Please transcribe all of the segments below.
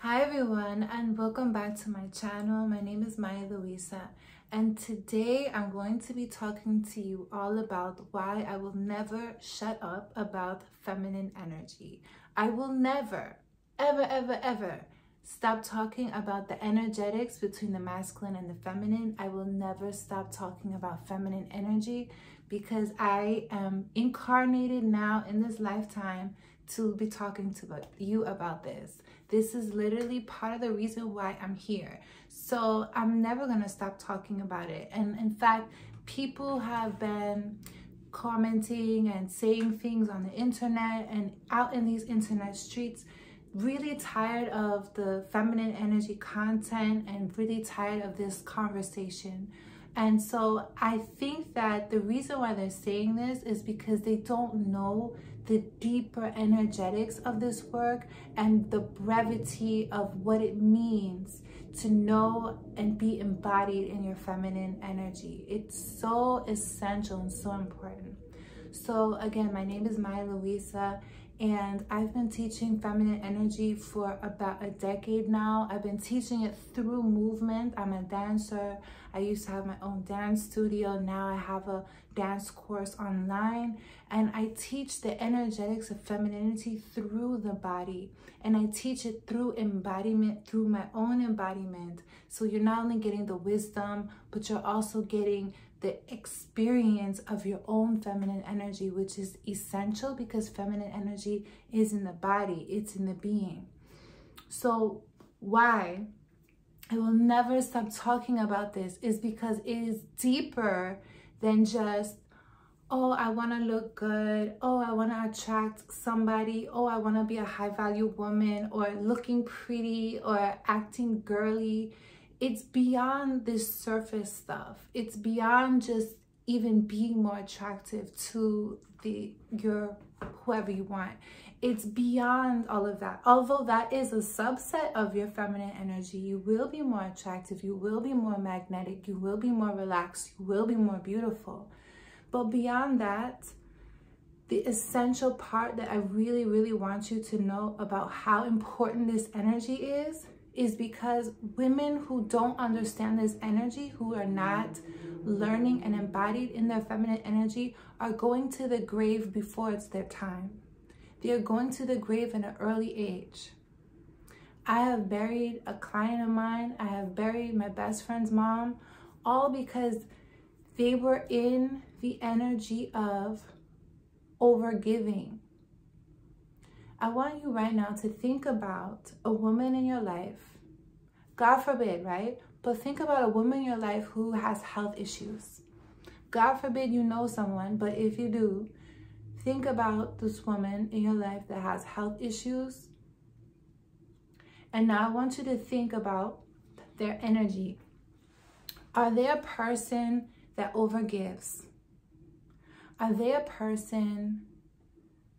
Hi everyone and welcome back to my channel. My name is Maya Louisa and today I'm going to be talking to you all about why I will never shut up about feminine energy. I will never, ever, ever, ever stop talking about the energetics between the masculine and the feminine. I will never stop talking about feminine energy because I am incarnated now in this lifetime to be talking to you about this. This is literally part of the reason why I'm here. So I'm never to stop talking about it. And in fact, people have been commenting and saying things on the internet and out in these internet streets really tired of the feminine energy content and really tired of this conversation. And so I think that the reason why they're saying this is because they don't know the deeper energetics of this work and the brevity of what it means to know and be embodied in your feminine energy. It's so essential and so important. So again, my name is Maya Louisa and I've been teaching feminine energy for about a decade now. I've been teaching it through movement. I'm a dancer. I used to have my own dance studio. Now I have a dance course online and I teach the energetics of femininity through the body and I teach it through embodiment, through my own embodiment. So you're not only getting the wisdom, but you're also getting the experience of your own feminine energy, which is essential because feminine energy is in the body, it's in the being. So, why I will never stop talking about this is because it is deeper than just, oh, I want to look good. Oh, I want to attract somebody. Oh, I want to be a high value woman or looking pretty or acting girly it's beyond this surface stuff. It's beyond just even being more attractive to the your whoever you want. It's beyond all of that. Although that is a subset of your feminine energy, you will be more attractive, you will be more magnetic, you will be more relaxed, you will be more beautiful. But beyond that, the essential part that I really, really want you to know about how important this energy is is because women who don't understand this energy, who are not learning and embodied in their feminine energy, are going to the grave before it's their time. They are going to the grave in an early age. I have buried a client of mine. I have buried my best friend's mom, all because they were in the energy of overgiving I want you right now to think about a woman in your life. God forbid, right? But think about a woman in your life who has health issues. God forbid you know someone, but if you do, think about this woman in your life that has health issues. And now I want you to think about their energy. Are they a person that overgives? Are they a person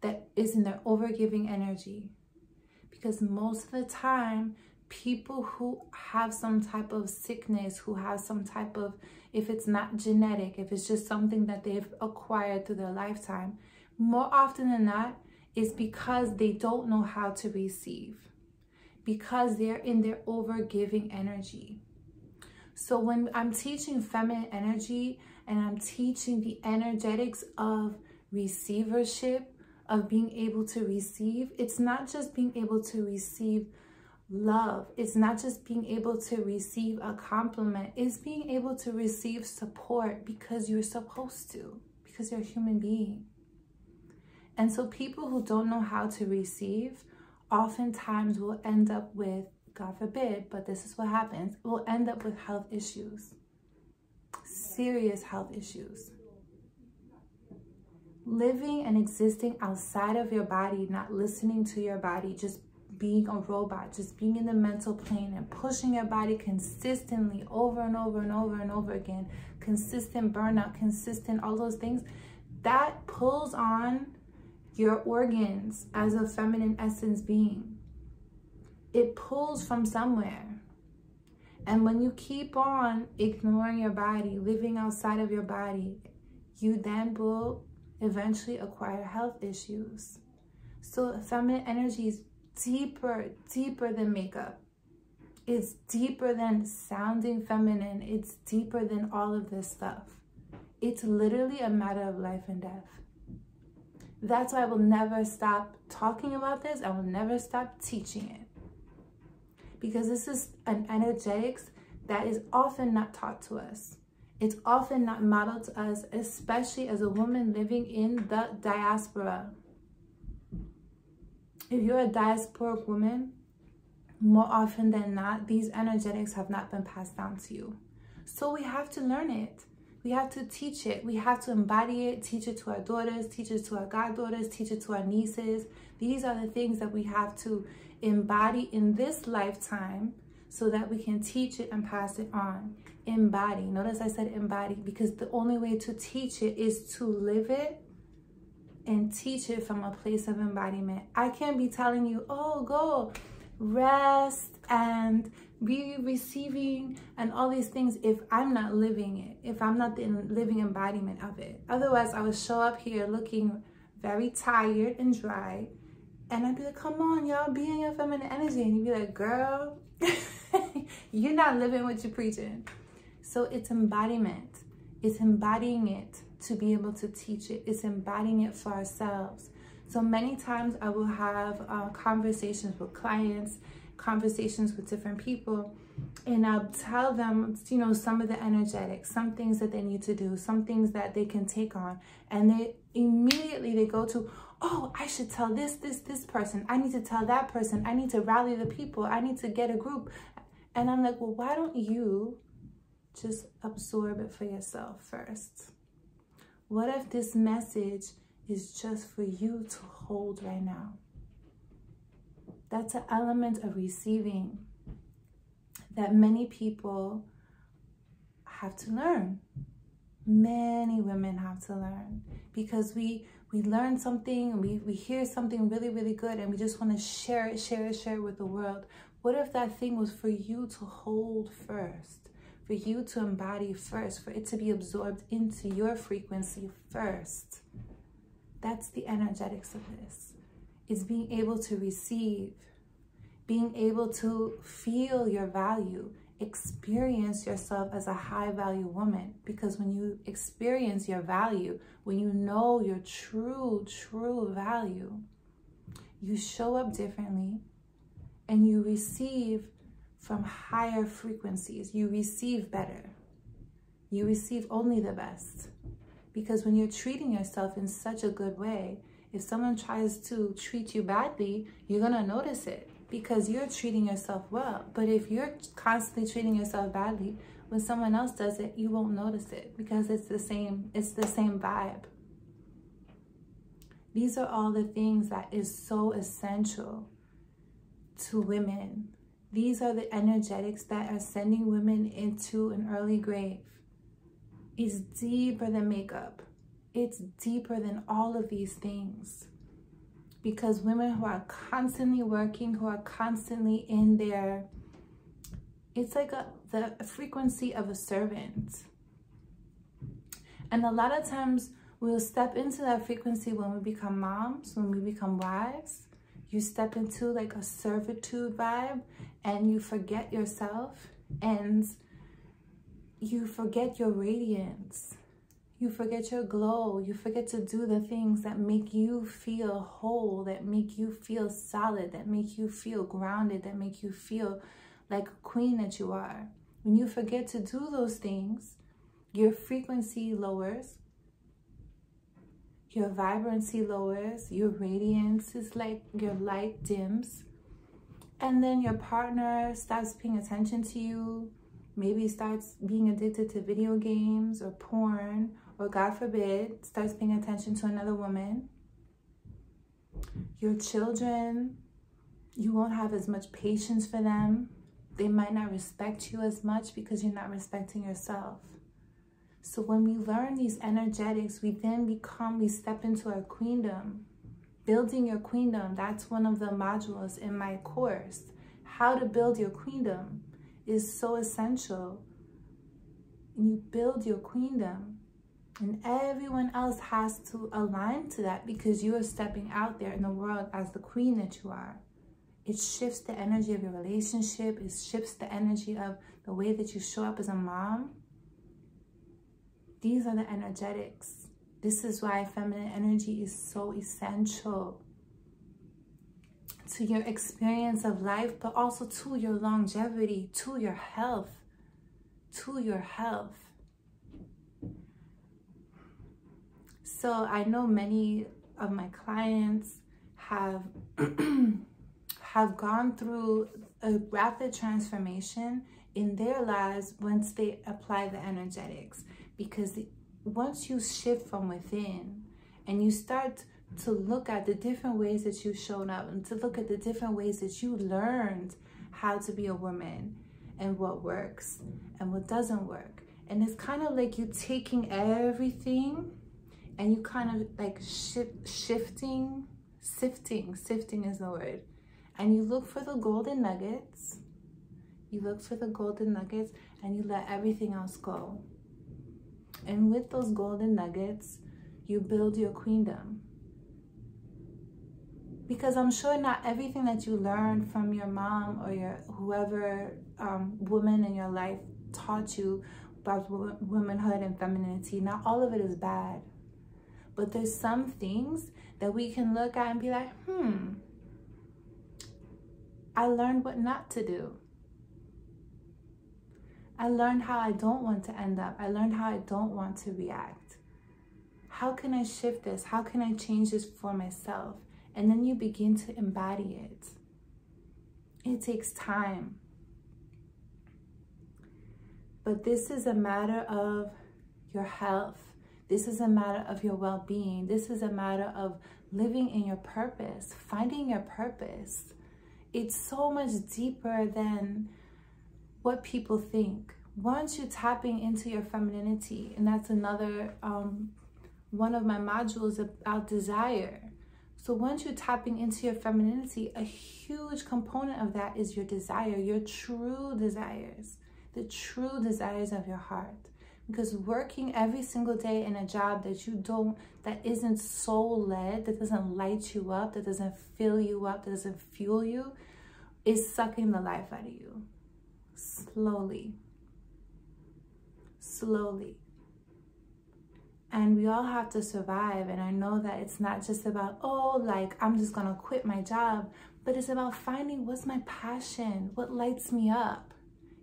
that is in their overgiving energy. Because most of the time, people who have some type of sickness, who have some type of, if it's not genetic, if it's just something that they've acquired through their lifetime, more often than not, is because they don't know how to receive, because they're in their overgiving energy. So when I'm teaching feminine energy and I'm teaching the energetics of receivership, of being able to receive, it's not just being able to receive love. It's not just being able to receive a compliment. It's being able to receive support because you're supposed to, because you're a human being. And so people who don't know how to receive oftentimes will end up with, God forbid, but this is what happens, will end up with health issues, serious health issues living and existing outside of your body, not listening to your body, just being a robot, just being in the mental plane and pushing your body consistently over and over and over and over again, consistent burnout, consistent, all those things, that pulls on your organs as a feminine essence being. It pulls from somewhere. And when you keep on ignoring your body, living outside of your body, you then will eventually acquire health issues. So feminine energy is deeper, deeper than makeup. It's deeper than sounding feminine. It's deeper than all of this stuff. It's literally a matter of life and death. That's why I will never stop talking about this. I will never stop teaching it. Because this is an energetics that is often not taught to us. It's often not modeled to us, especially as a woman living in the diaspora. If you're a diasporic woman, more often than not, these energetics have not been passed down to you. So we have to learn it. We have to teach it. We have to embody it, teach it to our daughters, teach it to our goddaughters, teach it to our nieces. These are the things that we have to embody in this lifetime so that we can teach it and pass it on. Embody. Notice I said embody because the only way to teach it is to live it and teach it from a place of embodiment. I can't be telling you, oh, go rest and be receiving and all these things if I'm not living it, if I'm not the living embodiment of it. Otherwise, I would show up here looking very tired and dry. And I'd be like, come on, y'all, be in your feminine energy. And you'd be like, girl, you're not living what you're preaching. So it's embodiment. It's embodying it to be able to teach it. It's embodying it for ourselves. So many times I will have uh, conversations with clients, conversations with different people, and I'll tell them, you know, some of the energetics, some things that they need to do, some things that they can take on. And they immediately they go to, oh, I should tell this, this, this person. I need to tell that person. I need to rally the people. I need to get a group. And I'm like, well, why don't you just absorb it for yourself first? What if this message is just for you to hold right now? That's an element of receiving that many people have to learn. Many women have to learn because we we learn something, we, we hear something really, really good and we just want to share it, share it, share it with the world. What if that thing was for you to hold first? For you to embody first, for it to be absorbed into your frequency first. That's the energetics of this. It's being able to receive, being able to feel your value, experience yourself as a high value woman. Because when you experience your value, when you know your true, true value, you show up differently and you receive from higher frequencies. You receive better. You receive only the best. Because when you're treating yourself in such a good way, if someone tries to treat you badly, you're going to notice it because you're treating yourself well. But if you're constantly treating yourself badly, when someone else does it, you won't notice it because it's the same, it's the same vibe. These are all the things that is so essential to women. These are the energetics that are sending women into an early grave It's deeper than makeup. It's deeper than all of these things. Because women who are constantly working, who are constantly in their, it's like a, the frequency of a servant. And a lot of times we'll step into that frequency when we become moms, when we become wives. You step into like a servitude vibe and you forget yourself and you forget your radiance. You forget your glow. You forget to do the things that make you feel whole, that make you feel solid, that make you feel grounded, that make you feel like a queen that you are. When you forget to do those things, your frequency lowers, your vibrancy lowers, your radiance is like your light dims, and then your partner stops paying attention to you, maybe starts being addicted to video games or porn, or God forbid, starts paying attention to another woman. Your children, you won't have as much patience for them. They might not respect you as much because you're not respecting yourself. So when we learn these energetics, we then become, we step into our queendom. Building your queendom, that's one of the modules in my course. How to build your queendom is so essential. And you build your queendom. And everyone else has to align to that because you are stepping out there in the world as the queen that you are. It shifts the energy of your relationship. It shifts the energy of the way that you show up as a mom. These are the energetics. This is why feminine energy is so essential to your experience of life, but also to your longevity, to your health, to your health. So I know many of my clients have have gone through a rapid transformation in their lives once they apply the energetics because once you shift from within and you start to look at the different ways that you've shown up and to look at the different ways that you learned how to be a woman and what works and what doesn't work. And it's kind of like you taking everything and you kind of like shift, shifting, sifting, sifting is the word. And you look for the golden nuggets. You look for the golden nuggets and you let everything else go. And with those golden nuggets, you build your queendom because I'm sure not everything that you learned from your mom or your whoever um, woman in your life taught you about womanhood and femininity, not all of it is bad. But there's some things that we can look at and be like, hmm, I learned what not to do. I learned how I don't want to end up. I learned how I don't want to react. How can I shift this? How can I change this for myself? and then you begin to embody it. It takes time. But this is a matter of your health. This is a matter of your well being. This is a matter of living in your purpose, finding your purpose. It's so much deeper than what people think. Once you're tapping into your femininity, and that's another um, one of my modules about desire so once you're tapping into your femininity, a huge component of that is your desire, your true desires, the true desires of your heart. Because working every single day in a job that you don't, that isn't soul led, that doesn't light you up, that doesn't fill you up, that doesn't fuel you, is sucking the life out of you. Slowly. Slowly. And we all have to survive and i know that it's not just about oh like i'm just gonna quit my job but it's about finding what's my passion what lights me up.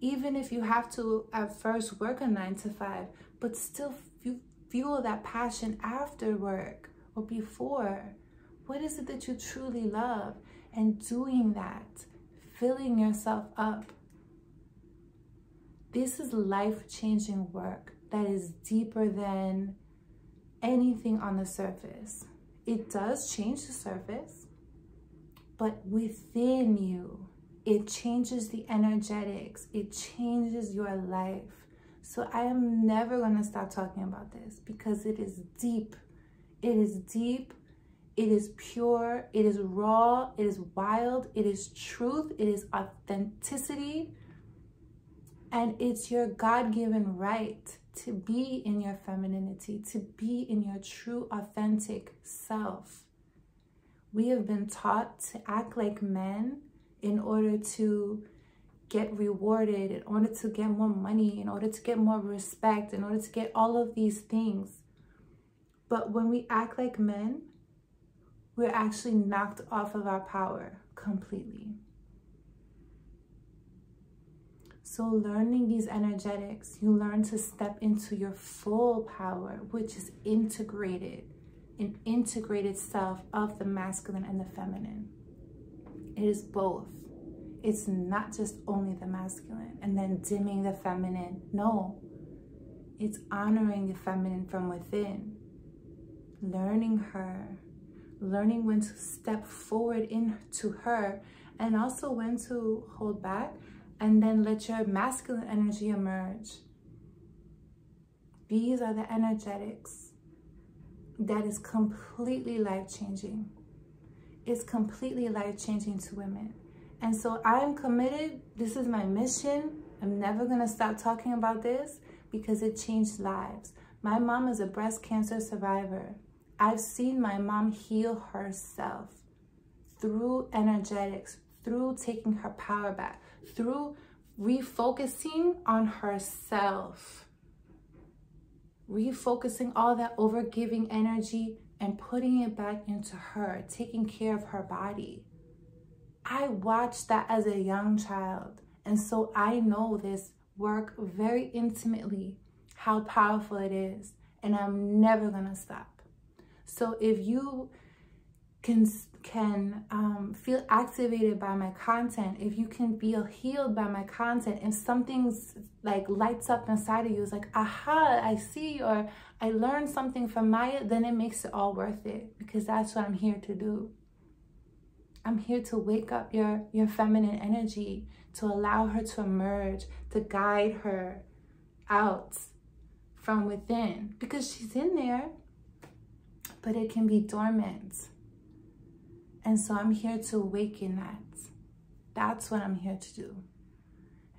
Even if you have to at first work a nine to five but still fuel that passion after work or before. What is it that you truly love? And doing that filling yourself up this is life-changing work that is deeper than anything on the surface. It does change the surface, but within you, it changes the energetics. It changes your life. So I am never going to stop talking about this because it is deep. It is deep. It is pure. It is raw. It is wild. It is truth. It is authenticity. And it's your God-given right to be in your femininity, to be in your true, authentic self. We have been taught to act like men in order to get rewarded, in order to get more money, in order to get more respect, in order to get all of these things. But when we act like men, we're actually knocked off of our power completely. So learning these energetics, you learn to step into your full power, which is integrated, an integrated self of the masculine and the feminine. It is both. It's not just only the masculine and then dimming the feminine. No, it's honoring the feminine from within, learning her, learning when to step forward into her and also when to hold back and then let your masculine energy emerge. These are the energetics that is completely life-changing. It's completely life-changing to women. And so I'm committed. This is my mission. I'm never going to stop talking about this because it changed lives. My mom is a breast cancer survivor. I've seen my mom heal herself through energetics, through taking her power back, through refocusing on herself, refocusing all that overgiving energy and putting it back into her, taking care of her body. I watched that as a young child. And so I know this work very intimately, how powerful it is. And I'm never going to stop. So if you can can um, feel activated by my content, if you can feel healed by my content, if something's like lights up inside of you, it's like, aha, I see, or I learned something from Maya, then it makes it all worth it because that's what I'm here to do. I'm here to wake up your, your feminine energy, to allow her to emerge, to guide her out from within because she's in there, but it can be dormant. And so I'm here to awaken that. That's what I'm here to do.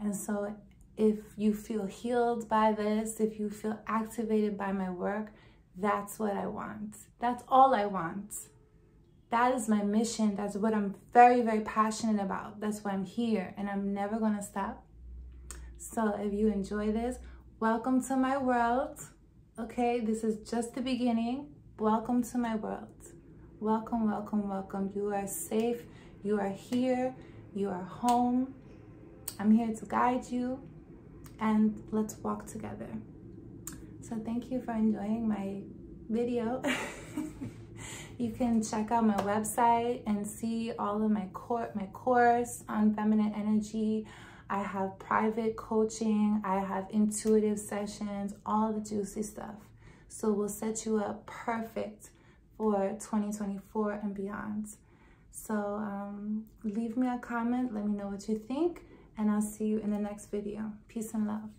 And so if you feel healed by this, if you feel activated by my work, that's what I want. That's all I want. That is my mission. That's what I'm very, very passionate about. That's why I'm here and I'm never going to stop. So if you enjoy this, welcome to my world. Okay, this is just the beginning. Welcome to my world. Welcome, welcome, welcome. You are safe. You are here. You are home. I'm here to guide you and let's walk together. So thank you for enjoying my video. You can check out my website and see all of my, cor my course on feminine energy. I have private coaching. I have intuitive sessions, all the juicy stuff. So we'll set you up perfect for 2024 and beyond. So um, leave me a comment. Let me know what you think. And I'll see you in the next video. Peace and love.